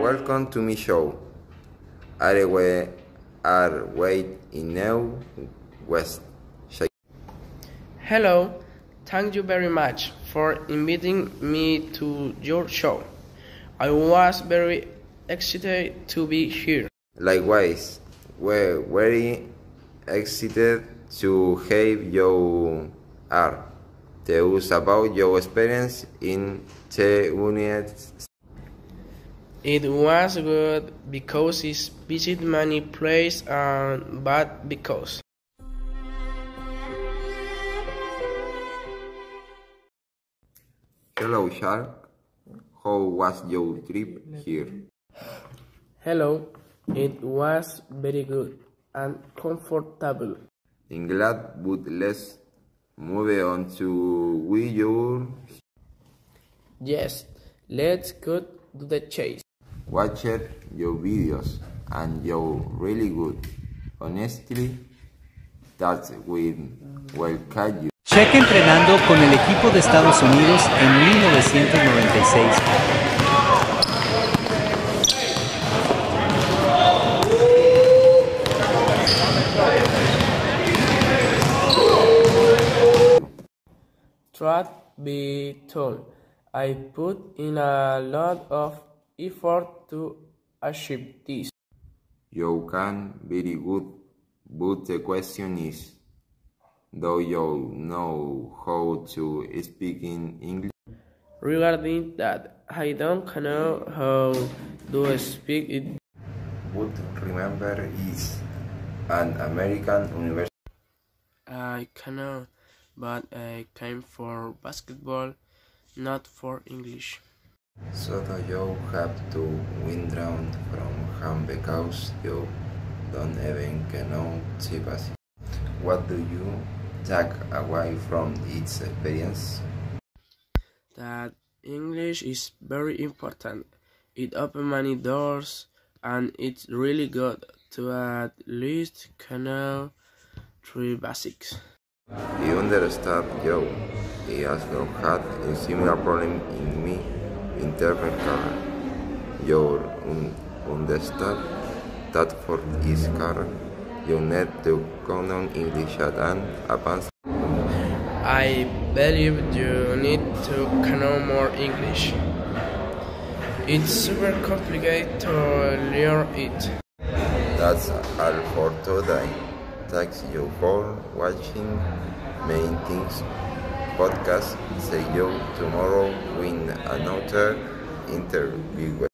Welcome to my show. Are we are wait in now West. Hello, thank you very much for inviting me to your show. I was very excited to be here. Likewise, we're very excited to have you are tell us about your experience in the United States. It was good because it's visit many places and bad because. Hello, Shark. How was your trip here? Hello, it was very good and comfortable. I'm glad, but let's move on to we your Yes, let's go to the chase. watched your videos and you're really good. Honestly, that's when will catch you. Checa entrenando con el equipo de Estados Unidos en 1996. Truth be told, I put in a lot of effort to achieve this. You can very good, but the question is, do you know how to speak in English? Regarding that, I don't know how to speak it. But remember, is an American university. I cannot, but I came for basketball, not for English. So do you have to win round from home because you don't even know basics? What do you take away from its experience? That English is very important. It opens many doors, and it's really good to at least know three basics. I understand He has also had a similar problem in me interpret career. You un- understand that for this career, you need to know English at an advanced I believe you need to know more English. It's super complicated to learn it. That's all for today. Thanks you for watching Main Things podcast. See you tomorrow with another interview.